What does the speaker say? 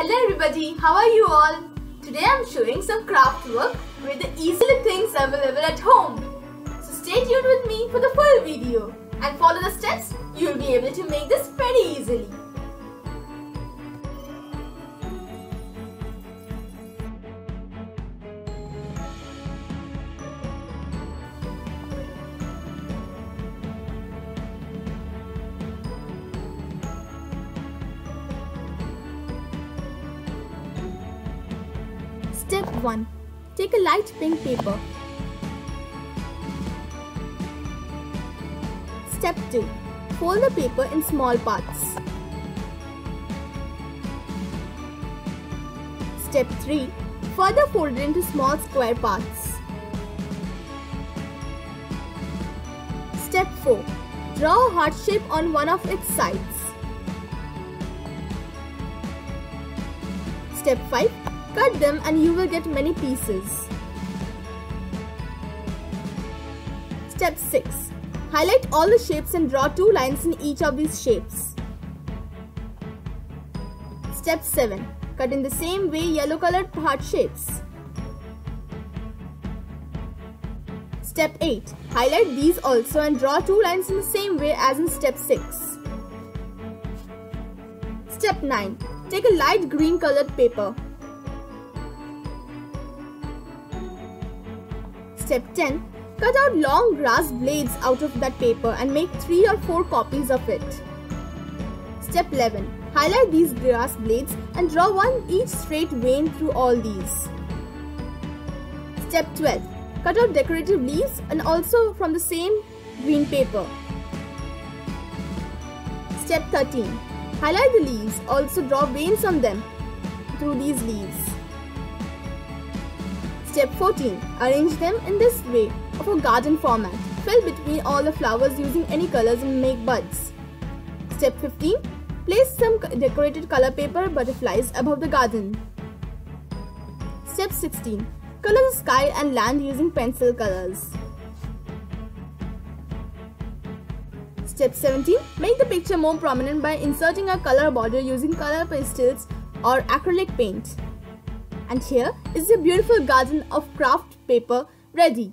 Hello everybody, how are you all? Today I'm showing some craft work with the easily things available at home. So stay tuned with me for the full video and follow the steps, you'll be able to make this very easily. Step 1. Take a light pink paper. Step 2. Fold the paper in small parts. Step 3. Further fold it into small square parts. Step 4. Draw a heart shape on one of its sides. Step 5. Cut them and you will get many pieces. Step 6. Highlight all the shapes and draw two lines in each of these shapes. Step 7. Cut in the same way yellow colored heart shapes. Step 8. Highlight these also and draw two lines in the same way as in step 6. Step 9. Take a light green colored paper. Step 10. Cut out long grass blades out of that paper and make 3 or 4 copies of it. Step 11. Highlight these grass blades and draw one each straight vein through all these. Step 12. Cut out decorative leaves and also from the same green paper. Step 13. Highlight the leaves, also draw veins on them through these leaves. Step 14. Arrange them in this way of a garden format. Fill between all the flowers using any colors and make buds. Step 15. Place some decorated color paper butterflies above the garden. Step 16. Color the sky and land using pencil colors. Step 17. Make the picture more prominent by inserting a color border using color pastels or acrylic paint. And here is a beautiful garden of craft paper ready.